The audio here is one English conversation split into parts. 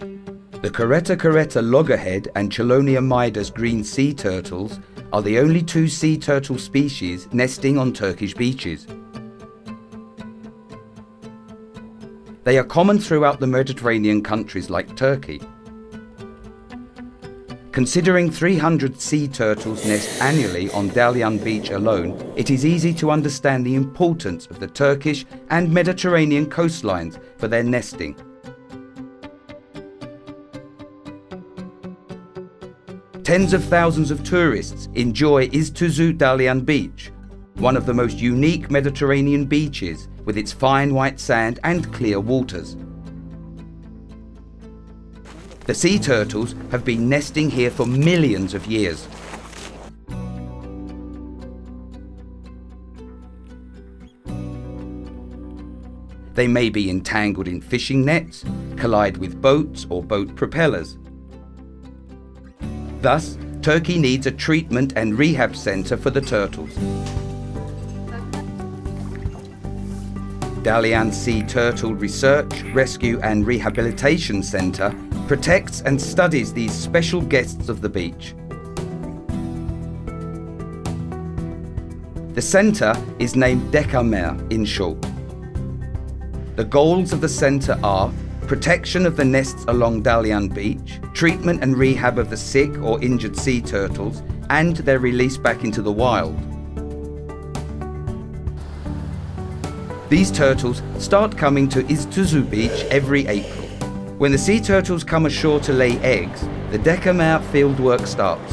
The Caretta caretta loggerhead and Chelonia mydas green sea turtles are the only two sea turtle species nesting on Turkish beaches. They are common throughout the Mediterranean countries like Turkey. Considering 300 sea turtles nest annually on Dalyan Beach alone, it is easy to understand the importance of the Turkish and Mediterranean coastlines for their nesting. Tens of thousands of tourists enjoy İztuzu Dalyan Beach, one of the most unique Mediterranean beaches with its fine white sand and clear waters. The sea turtles have been nesting here for millions of years. They may be entangled in fishing nets, collide with boats or boat propellers. Thus, Turkey needs a treatment and rehab centre for the turtles. Dalyan Sea Turtle Research, Rescue and Rehabilitation Centre protects and studies these special guests of the beach. The centre is named Dekamer in short. The goals of the centre are protection of the nests along Dalyan Beach, treatment and rehab of the sick or injured sea turtles, and their release back into the wild. These turtles start coming to İztuzu Beach every April. When the sea turtles come ashore to lay eggs, the Dekamer field work starts.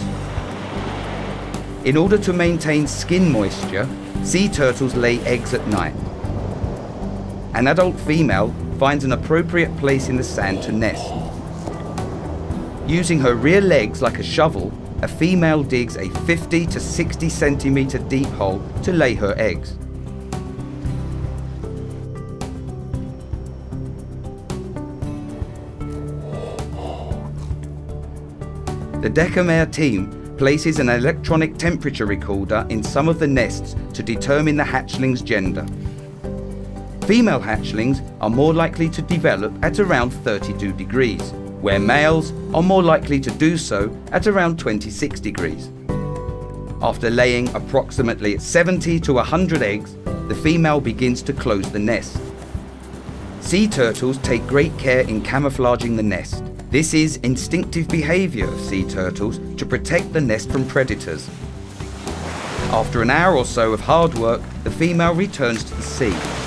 In order to maintain skin moisture, sea turtles lay eggs at night. An adult female finds an appropriate place in the sand to nest. Using her rear legs like a shovel, a female digs a 50 to 60 centimetre deep hole to lay her eggs. The Dekamer team places an electronic temperature recorder in some of the nests to determine the hatchling's gender. Female hatchlings are more likely to develop at around 32 degrees, where males are more likely to do so at around 26 degrees. After laying approximately 70 to 100 eggs, the female begins to close the nest. Sea turtles take great care in camouflaging the nest. This is instinctive behaviour of sea turtles to protect the nest from predators. After an hour or so of hard work, the female returns to the sea.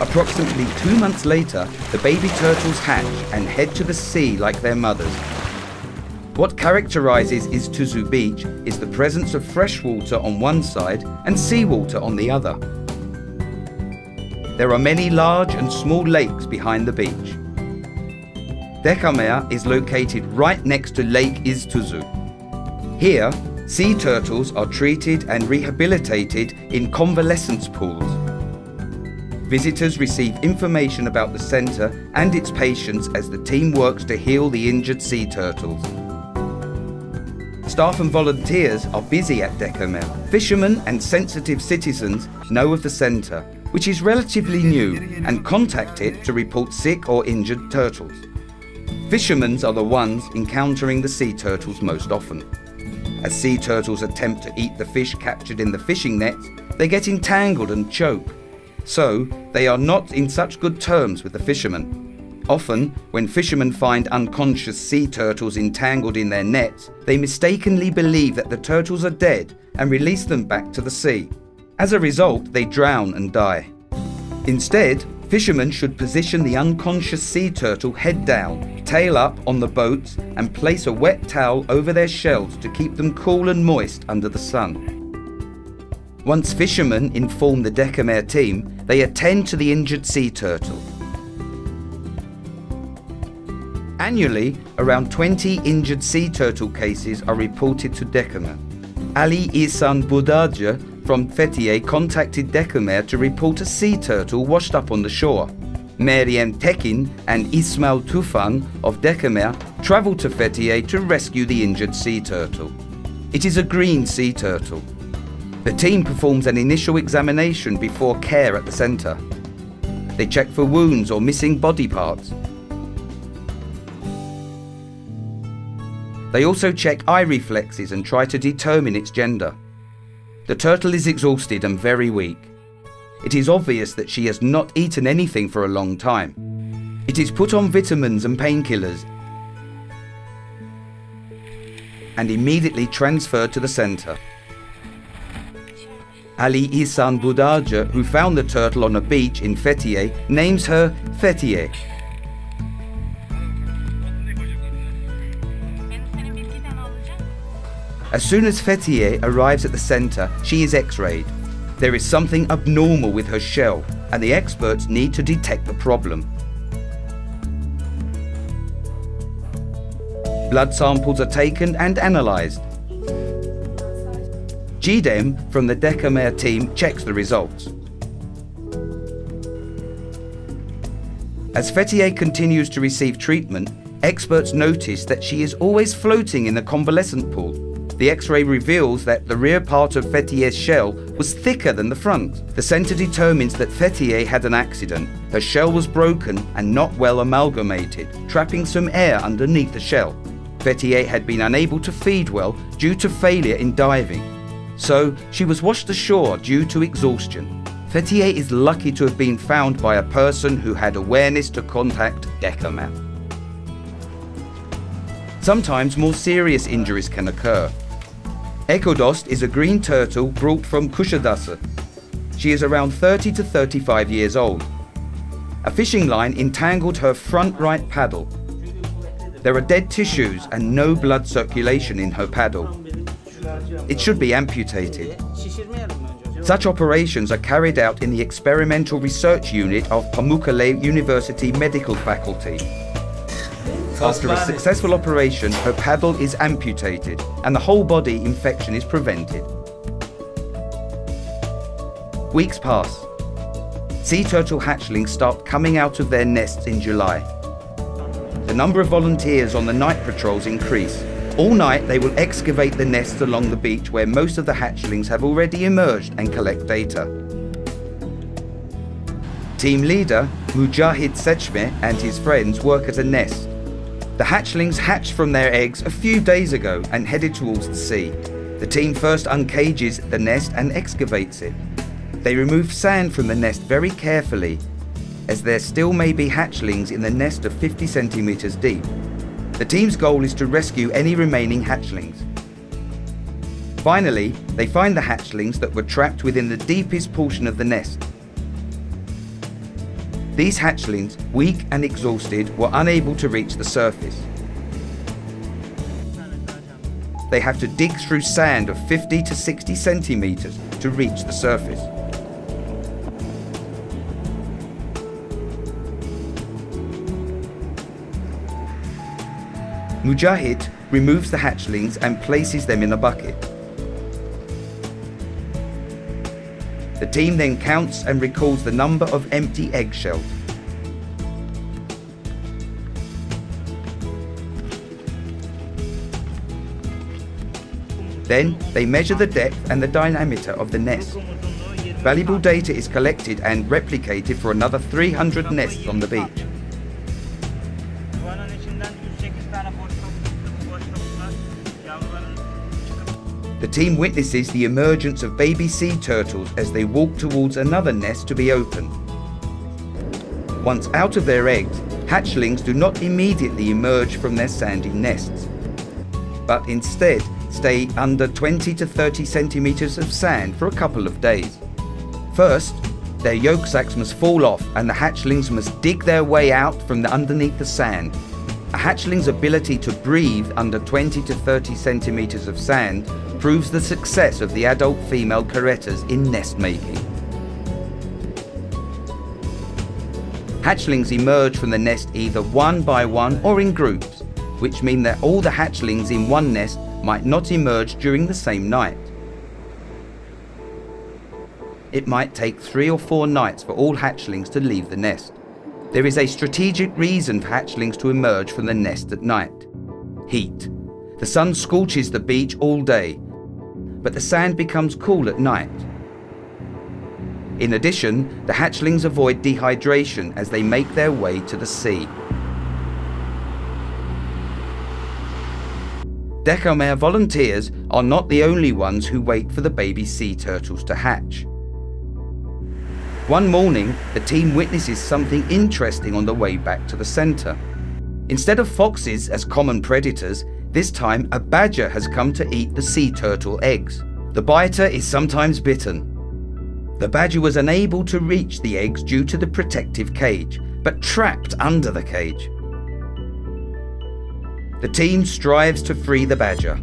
Approximately two months later, the baby turtles hatch and head to the sea like their mothers. What characterises İztuzu Beach is the presence of fresh water on one side and seawater on the other. There are many large and small lakes behind the beach. Dekamer is located right next to Lake İztuzu. Here, sea turtles are treated and rehabilitated in convalescence pools. Visitors receive information about the centre and its patients as the team works to heal the injured sea turtles. Staff and volunteers are busy at Dekamer. Fishermen and sensitive citizens know of the centre, which is relatively new, and contact it to report sick or injured turtles. Fishermen are the ones encountering the sea turtles most often. As sea turtles attempt to eat the fish captured in the fishing nets, they get entangled and choke. So, they are not in such good terms with the fishermen. Often, when fishermen find unconscious sea turtles entangled in their nets, they mistakenly believe that the turtles are dead and release them back to the sea. As a result, they drown and die. Instead, Fishermen should position the unconscious sea turtle head down, tail up on the boats and place a wet towel over their shells to keep them cool and moist under the sun. Once fishermen inform the Dekamer team, they attend to the injured sea turtle. Annually, around 20 injured sea turtle cases are reported to Dekamer. Ali Ihsan Budaja from Fethiye contacted Dekamer to report a sea turtle washed up on the shore. Meryem Tekin and Ismail Tufan of Dekamer travelled to Fethiye to rescue the injured sea turtle. It is a green sea turtle. The team performs an initial examination before care at the centre. They check for wounds or missing body parts. They also check eye reflexes and try to determine its gender. The turtle is exhausted and very weak. It is obvious that she has not eaten anything for a long time. It is put on vitamins and painkillers and immediately transferred to the centre. Ali Ihsan Budarja, who found the turtle on a beach in Fethiye, names her Fethiye. As soon as Fethiye arrives at the centre, she is x-rayed. There is something abnormal with her shell, and the experts need to detect the problem. Blood samples are taken and analysed. Çiğdem from the Dekamer team checks the results. As Fethiye continues to receive treatment, experts notice that she is always floating in the convalescent pool. The X-ray reveals that the rear part of Fethiye's shell was thicker than the front. The centre determines that Fethiye had an accident. Her shell was broken and not well amalgamated, trapping some air underneath the shell. Fethiye had been unable to feed well due to failure in diving. So she was washed ashore due to exhaustion. Fethiye is lucky to have been found by a person who had awareness to contact Dekamer. Sometimes more serious injuries can occur. Ekodost is a green turtle brought from Kuşadası. She is around 30 to 35 years old. A fishing line entangled her front right paddle there are dead tissues and no blood circulation in her paddle. It should be amputated. Such operations are carried out in the Experimental Research Unit of Pamukkale University Medical Faculty. After a successful operation, her paddle is amputated and the whole body infection is prevented. Weeks pass. Sea turtle hatchlings start coming out of their nests in July the number of volunteers on the night patrols increase. All night they will excavate the nests along the beach where most of the hatchlings have already emerged and collect data. Team leader Mujahid Sechme and his friends work at a nest. The hatchlings hatched from their eggs a few days ago and headed towards the sea. The team first uncages the nest and excavates it. They remove sand from the nest very carefully as there still may be hatchlings in the nest of 50 centimetres deep. The team's goal is to rescue any remaining hatchlings. Finally, they find the hatchlings that were trapped within the deepest portion of the nest. These hatchlings, weak and exhausted, were unable to reach the surface. They have to dig through sand of 50 to 60 centimetres to reach the surface. Mujahid removes the hatchlings and places them in a bucket. The team then counts and records the number of empty eggshells. Then they measure the depth and the diameter of the nest. Valuable data is collected and replicated for another 300 nests on the beach. Team witnesses the emergence of baby sea turtles as they walk towards another nest to be opened. Once out of their eggs, hatchlings do not immediately emerge from their sandy nests, but instead stay under 20 to 30 centimeters of sand for a couple of days. First, their yolk sacs must fall off and the hatchlings must dig their way out from the underneath the sand. A hatchling's ability to breathe under 20 to 30 centimeters of sand proves the success of the adult female carettas in nest making. Hatchlings emerge from the nest either one by one or in groups, which mean that all the hatchlings in one nest might not emerge during the same night. It might take three or four nights for all hatchlings to leave the nest. There is a strategic reason for hatchlings to emerge from the nest at night. Heat. The sun scorches the beach all day, but the sand becomes cool at night. In addition, the hatchlings avoid dehydration as they make their way to the sea. Dekamer volunteers are not the only ones who wait for the baby sea turtles to hatch. One morning, the team witnesses something interesting on the way back to the centre. Instead of foxes as common predators, this time a badger has come to eat the sea turtle eggs. The biter is sometimes bitten. The badger was unable to reach the eggs due to the protective cage, but trapped under the cage. The team strives to free the badger,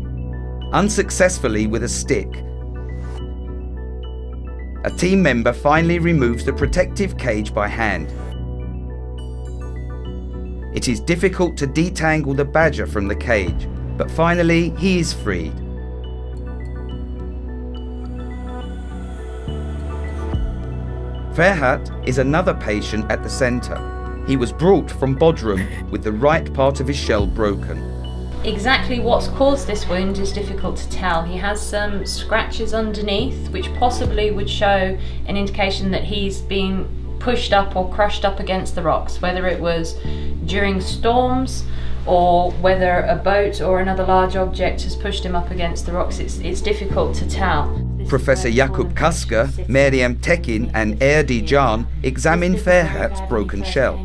unsuccessfully with a stick, a team member finally removes the protective cage by hand. It is difficult to detangle the badger from the cage, but finally he is freed. Ferhat is another patient at the centre. He was brought from Bodrum with the right part of his shell broken. Exactly what's caused this wound is difficult to tell. He has some scratches underneath which possibly would show an indication that he's been pushed up or crushed up against the rocks, whether it was during storms or whether a boat or another large object has pushed him up against the rocks. It's, it's difficult to tell. Professor Yakup Kaska, Meryem Tekin and Erdi Jan examine Ferhat's broken shell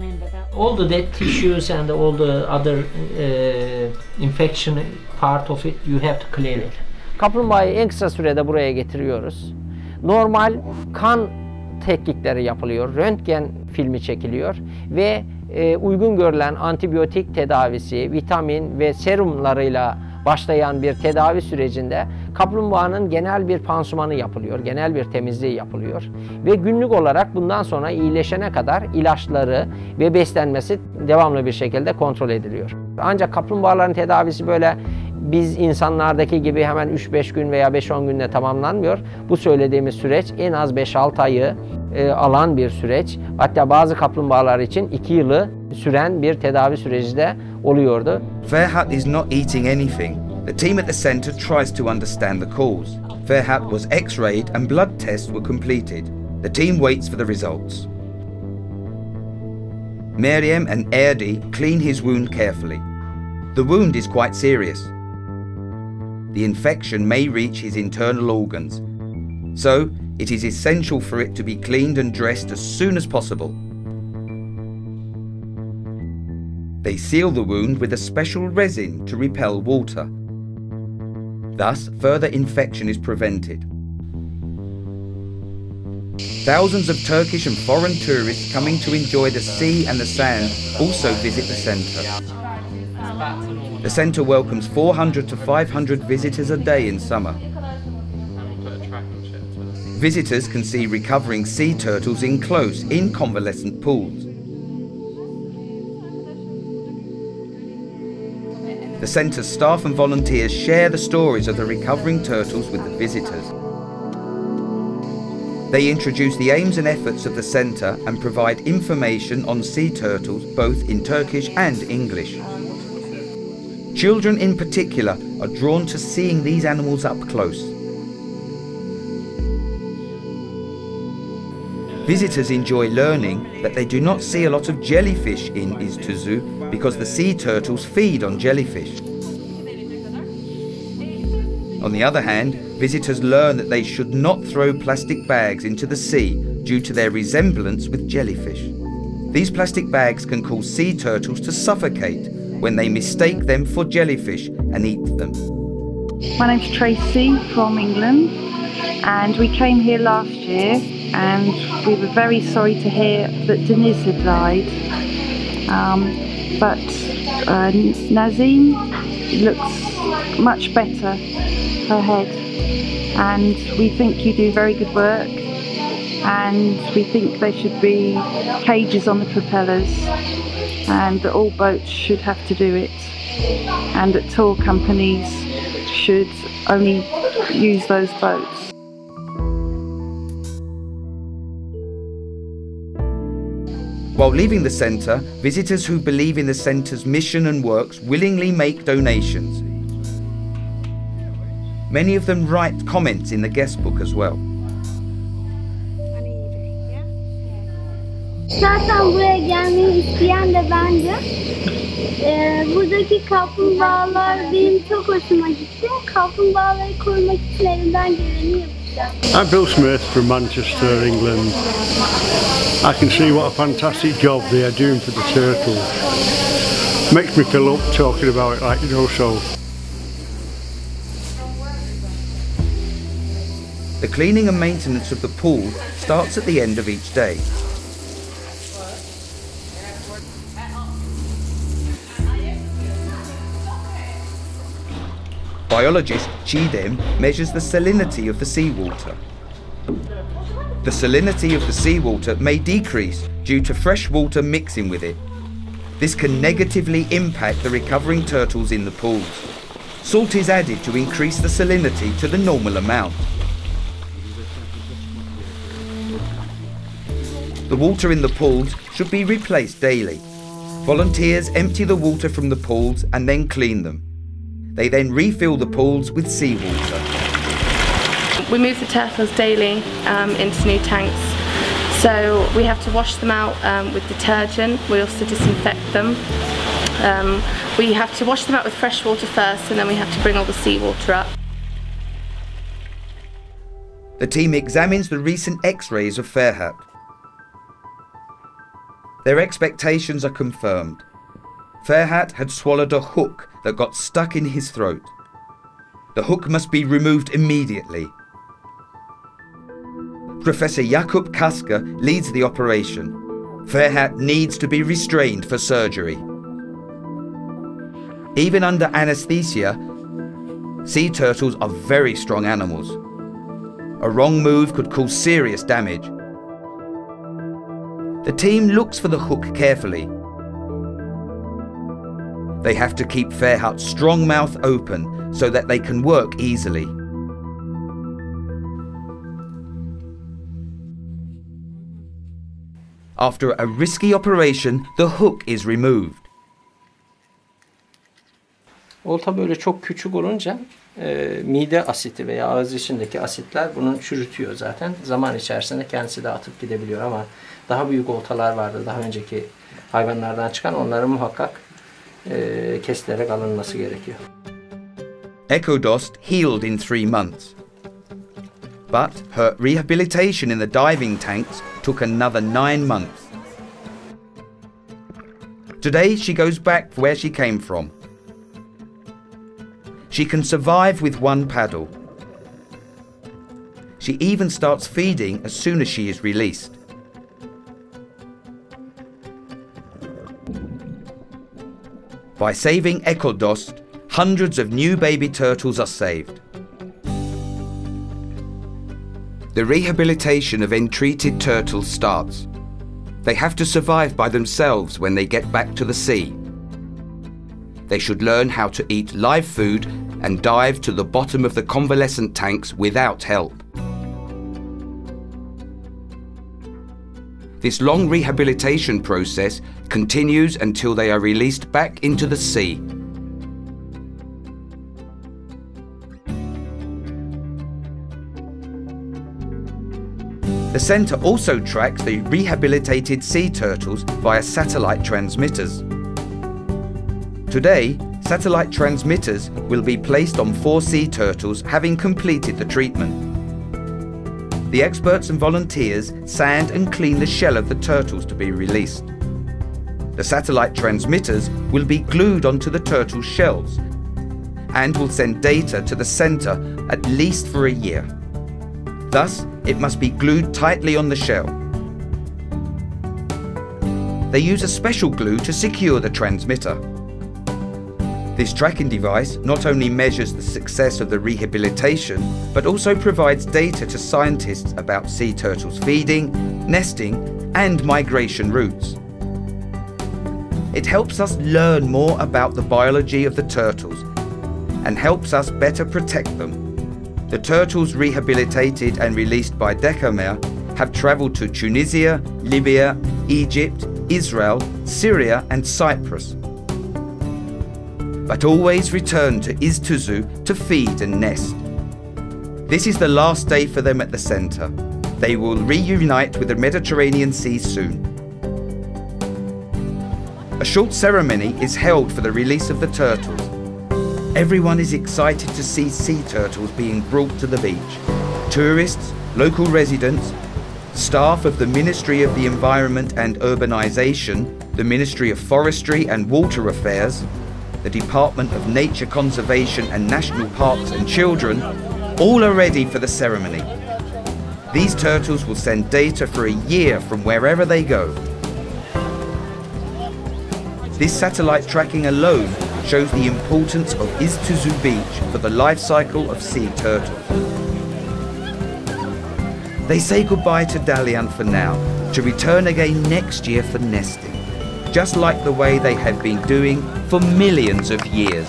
all the dead tissues and all the other uh, infection part of it you have to clear it. Kaplumbağayı en kısa sürede buraya getiriyoruz. Normal kan tetkikleri yapılıyor, röntgen filmi çekiliyor ve e, uygun görülen antibiyotik tedavisi, vitamin ve serumlarıyla başlayan bir tedavi sürecinde kaplumbağanın genel bir pansumanı yapılıyor, genel bir temizliği yapılıyor ve günlük olarak bundan sonra iyileşene kadar ilaçları ve beslenmesi devamlı bir şekilde kontrol ediliyor. Ancak kaplumbağaların tedavisi böyle biz insanlardaki gibi hemen 3-5 gün veya 5-10 günde tamamlanmıyor. Bu söylediğimiz süreç en az 5-6 ayı e, alan bir süreç. Hatta bazı kaplumbağalar için 2 yılı süren bir tedavi süreci de oluyordu. Ferhat is not eating anything. The team at the center tries to understand the cause. Ferhat was x-rayed and blood tests were completed. The team waits for the results. Meryem and Erdi clean his wound carefully. The wound is quite serious. The infection may reach his internal organs. So, it is essential for it to be cleaned and dressed as soon as possible. They seal the wound with a special resin to repel water. Thus, further infection is prevented. Thousands of Turkish and foreign tourists coming to enjoy the sea and the sand also visit the centre. The centre welcomes 400 to 500 visitors a day in summer. Visitors can see recovering sea turtles in close, in convalescent pools. The centre's staff and volunteers share the stories of the recovering turtles with the visitors. They introduce the aims and efforts of the centre and provide information on sea turtles both in Turkish and English. Children in particular are drawn to seeing these animals up close. Visitors enjoy learning that they do not see a lot of jellyfish in Iztuzu because the sea turtles feed on jellyfish. On the other hand, visitors learn that they should not throw plastic bags into the sea due to their resemblance with jellyfish. These plastic bags can cause sea turtles to suffocate when they mistake them for jellyfish and eat them. My name's Tracy from England and we came here last year and we were very sorry to hear that Denise had died. Um, but uh, Nazim looks much better, her head, and we think you do very good work and we think there should be cages on the propellers and that all boats should have to do it and that tour companies should only use those boats. While leaving the centre, visitors who believe in the centre's mission and works willingly make donations. Many of them write comments in the guest book as well. Zaten buraya gelmeyi isteyen de bence Ee, buradaki kaplumbağalar benim çok hoşuma gitti. Kaplumbağaları korumak için elimden geleni yapacağım. I'm Bill Smith from Manchester, England. I can see what a fantastic job they are doing for the turtles. Makes me feel up talking about it, like you know. So The cleaning and maintenance of the pool starts at the end of each day. Biologist Chidem measures the salinity of the seawater. The salinity of the seawater may decrease due to fresh water mixing with it. This can negatively impact the recovering turtles in the pools. Salt is added to increase the salinity to the normal amount. The water in the pools should be replaced daily. Volunteers empty the water from the pools and then clean them. They then refill the pools with seawater. We move the turtles daily um, into new tanks. So we have to wash them out um, with detergent. We also disinfect them. Um, we have to wash them out with fresh water first and then we have to bring all the seawater up. The team examines the recent x-rays of Ferhat. Their expectations are confirmed. Ferhat had swallowed a hook that got stuck in his throat. The hook must be removed immediately. Professor Yakup Kaska leads the operation. Ferhat needs to be restrained for surgery. Even under anesthesia, sea turtles are very strong animals. A wrong move could cause serious damage. The team looks for the hook carefully. They have to keep Ferhat's strong mouth open so that they can work easily. After a risky operation, the hook is removed. Olta böyle çok küçük olunca e, mide asiti veya ağız içindeki asitler bunu çürütüyor zaten. Zaman içerisinde kendisi de atıp gidebiliyor ama daha büyük oltalar vardı daha önceki hayvanlardan çıkan muhakkak e, kesilerek alınması gerekiyor. Ekodost healed in three months. But her rehabilitation in the diving tanks took another nine months. Today she goes back where she came from. She can survive with one paddle. She even starts feeding as soon as she is released. By saving Ekodost, hundreds of new baby turtles are saved. The rehabilitation of entreated turtles starts. They have to survive by themselves when they get back to the sea. They should learn how to eat live food and dive to the bottom of the convalescent tanks without help. This long rehabilitation process continues until they are released back into the sea. The centre also tracks the rehabilitated sea turtles via satellite transmitters. Today, satellite transmitters will be placed on four sea turtles having completed the treatment. The experts and volunteers sand and clean the shell of the turtles to be released. The satellite transmitters will be glued onto the turtle's shells and will send data to the centre at least for a year. Thus, it must be glued tightly on the shell. They use a special glue to secure the transmitter. This tracking device not only measures the success of the rehabilitation, but also provides data to scientists about sea turtles feeding, nesting, and migration routes. It helps us learn more about the biology of the turtles and helps us better protect them. The turtles rehabilitated and released by Dekamer have travelled to Tunisia, Libya, Egypt, Israel, Syria, and Cyprus but always return to Iztuzu to feed and nest. This is the last day for them at the centre. They will reunite with the Mediterranean Sea soon. a short ceremony is held for the release of the turtles. Everyone is excited to see sea turtles being brought to the beach. Tourists, local residents, staff of the Ministry of the Environment and Urbanisation, the Ministry of Forestry and Water Affairs, the Department of Nature Conservation and National Parks and Children, all are ready for the ceremony. These turtles will send data for a year from wherever they go. This satellite tracking alone shows the importance of İztuzu Beach for the life cycle of sea turtles. They say goodbye to Dalyan for now, to return again next year for nesting, just like the way they have been doing for millions of years.